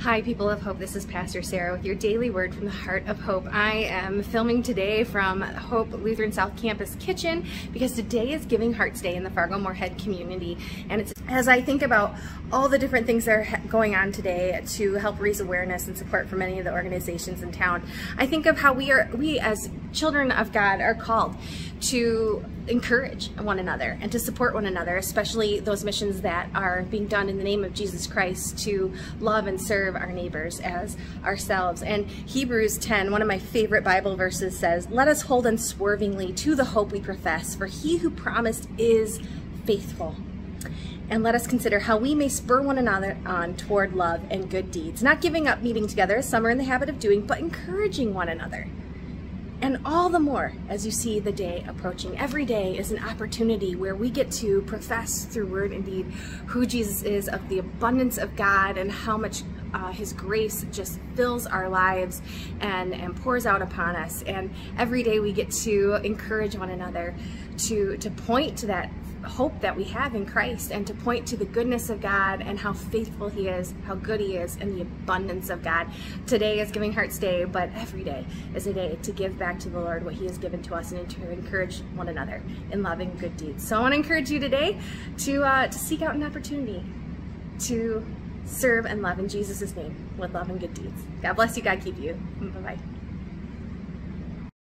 Hi, people of hope. This is Pastor Sarah with your daily word from the heart of hope. I am filming today from Hope Lutheran South Campus kitchen because today is Giving Hearts Day in the Fargo Moorhead community. And it's as I think about all the different things that are going on today to help raise awareness and support for many of the organizations in town, I think of how we are, we as children of God are called to encourage one another and to support one another, especially those missions that are being done in the name of Jesus Christ to love and serve our neighbors as ourselves. And Hebrews 10, one of my favorite Bible verses says, Let us hold unswervingly to the hope we profess, for he who promised is faithful and let us consider how we may spur one another on toward love and good deeds, not giving up meeting together as some are in the habit of doing, but encouraging one another and all the more as you see the day approaching. Every day is an opportunity where we get to profess through word and deed who Jesus is, of the abundance of God, and how much uh, His grace just fills our lives and, and pours out upon us. And every day we get to encourage one another to, to point to that hope that we have in Christ and to point to the goodness of God and how faithful He is, how good He is, and the abundance of God. Today is Giving Hearts Day, but every day is a day to give back to the Lord what He has given to us and to encourage one another in loving good deeds. So I want to encourage you today to, uh, to seek out an opportunity to serve and love in Jesus' name with love and good deeds. God bless you, God keep you. Bye-bye.